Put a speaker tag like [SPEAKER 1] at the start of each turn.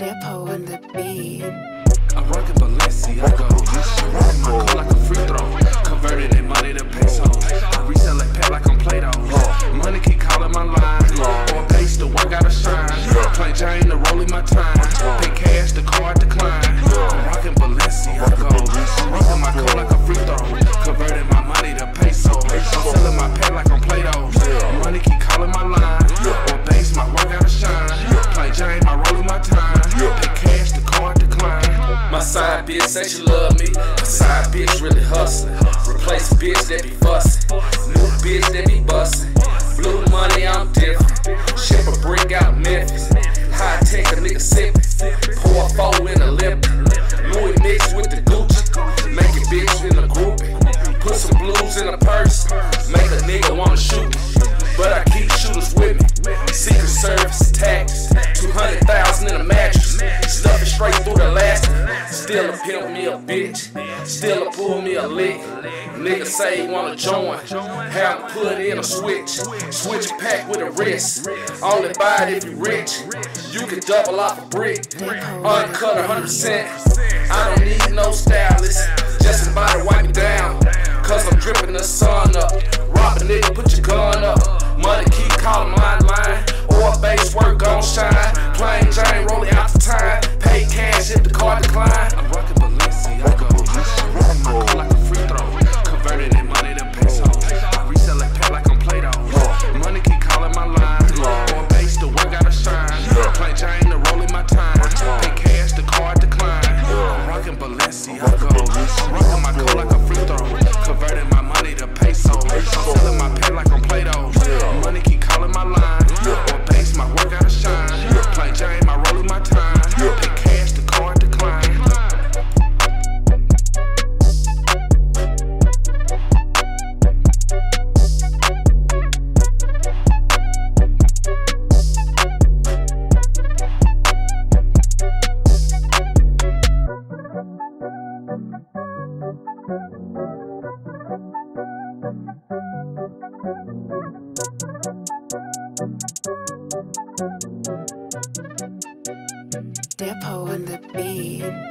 [SPEAKER 1] Depo on the beat.
[SPEAKER 2] I'm rockin' Balenciaga. I'm my car like a free throw. Converted that money to pesos. I resell that pet like I'm Play-Doh. Money keep calling my line. Or pace, the one gotta shine. Play Jane, the rolling my time.
[SPEAKER 3] Bitch say she love me. Side bitch really hustling. Replace bitch that be fussing. New bitch that be busting. Blue money, I'm different. Ship a brick out Memphis. High tech, a nigga sippin'. Pour a four in a lip. Louis mixed with the Gucci. Make a bitch in a group. Put some blues in a purse. Make a nigga wanna Still a pimp me a bitch. Still a pull me a lick. Nigga say he wanna join. Have him put in a switch. Switch pack with a wrist. Only buy it if you rich. You can double off a brick. Uncut 100%. I don't need no stylist. Just somebody wipe me down. Cause I'm dripping the sun up. Rob a nigga, put your gun up. Money keep calling my line. Or base work gon' shine. Plain Depo on the beat.